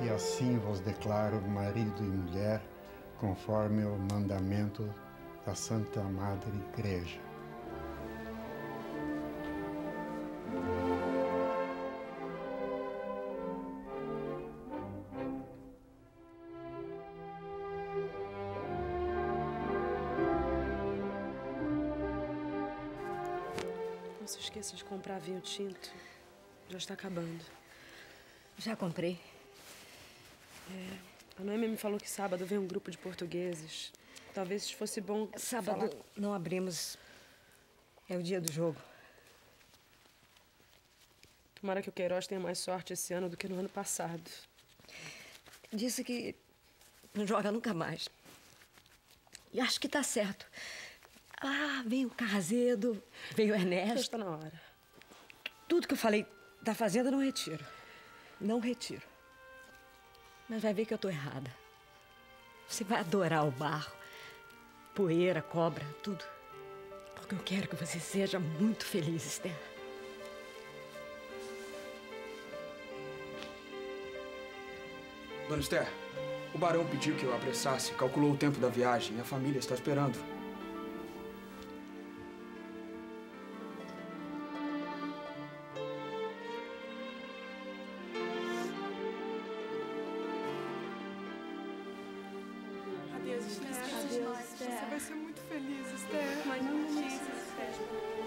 e assim vos declaro marido e mulher, conforme o mandamento da Santa Madre Igreja. Não se esqueça de comprar vinho tinto. Já está acabando. Já comprei. A Noemi me falou que sábado vem um grupo de portugueses. Talvez fosse bom. Sábado falar- não abrimos. É o dia do jogo. Tomara que o Queiroz tenha mais sorte esse ano do que no ano passado. Disse que não joga nunca mais. E acho que tá certo. Ah, vem o Carrazedo, veio o Ernesto. está na hora. Tudo que eu falei da fazenda não retiro. Não retiro. Mas vai ver que eu tô errada. Você vai adorar o barro. Poeira, cobra, tudo. Porque eu quero que você seja muito feliz, Esther. Dona Esther, o barão pediu que eu apressasse, calculou o tempo da viagem e a família está esperando. Adeus, Esther. Você vai ser muito feliz, Esther. Mas não notícias, Esther.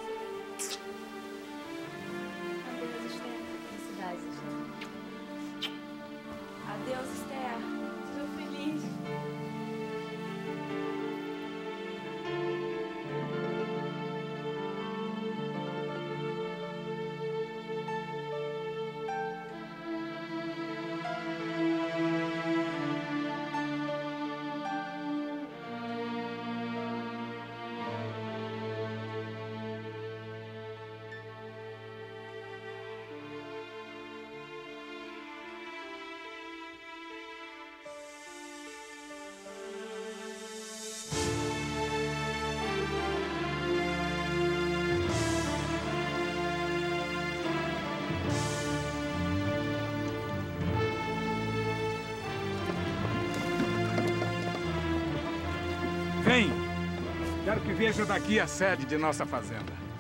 Quero que veja daqui a sede de nossa fazenda.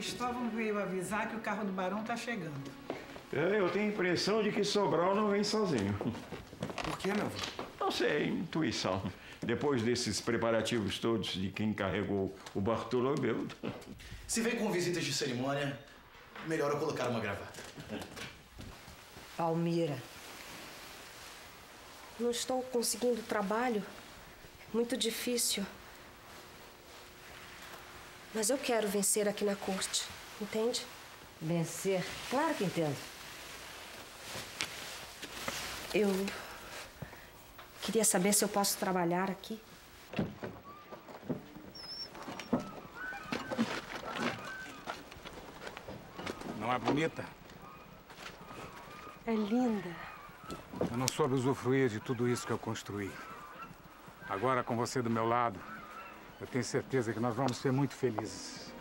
Cristóvão veio avisar que o carro do Barão tá chegando. É, eu tenho a impressão de que Sobral não vem sozinho. Por que, meu avô? Não sei, intuição. Depois desses preparativos todos de quem carregou o Bartolomeu. Se vem com visitas de cerimônia, melhor eu colocar uma gravata. Palmira. Não estou conseguindo trabalho. Muito difícil. Mas eu quero vencer aqui na corte, entende? Vencer? Claro que entendo. Eu queria saber se eu posso trabalhar aqui. Não é bonita? É linda. Eu não soube usufruir de tudo isso que eu construí. Agora, com você do meu lado, eu tenho certeza que nós vamos ser muito felizes.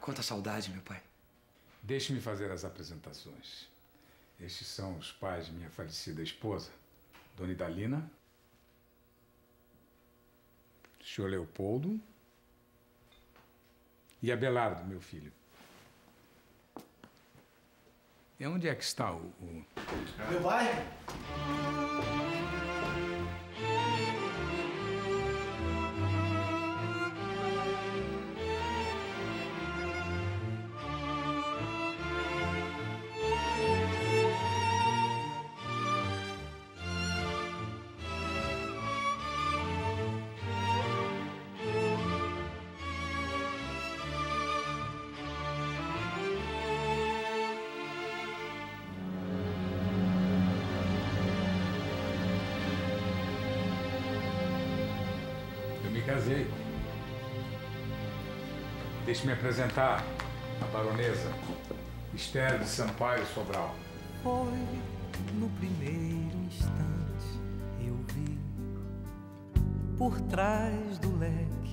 Quanta saudade, meu pai. Deixe-me fazer as apresentações. Estes são os pais de minha falecida esposa, Dona Idalina, senhor Leopoldo e Abelardo, meu filho. E onde é que está o- o... Meu pai? Casei. Deixe-me apresentar a baronesa Esther de Sampaio Sobral. Foi no primeiro instante eu vi por trás do leque